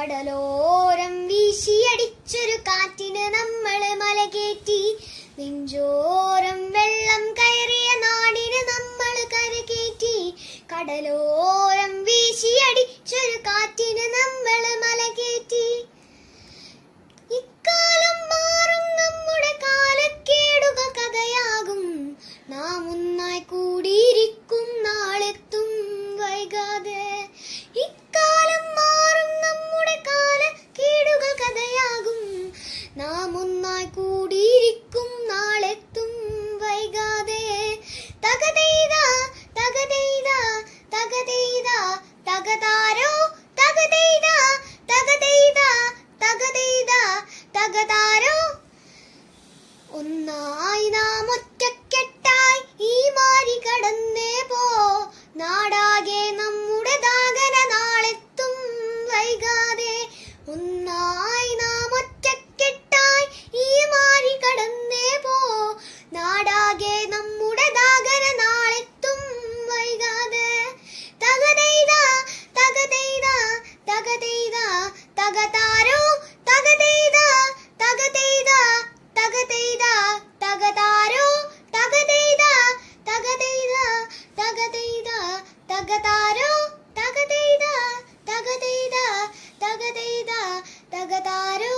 കടലോരം വീശിയടിച്ചൊരു കാറ്റിന് നമ്മൾ മലകേറ്റി നെഞ്ചോരം വെള്ളം കയറിയ നാടിന് നമ്മൾ കരകേറ്റി കടലോരം വീശിയടിച്ചൊരു കാറ്റിന് നമ്മൾ മലകേറ്റി ഇക്കാലം മാറും നമ്മുടെ കാലക്കേടുക കഥയാകും. നാം ഒന്നായി കൂടിയിരിക്കും ജഗതാരോ ഒന്നാ तगदारू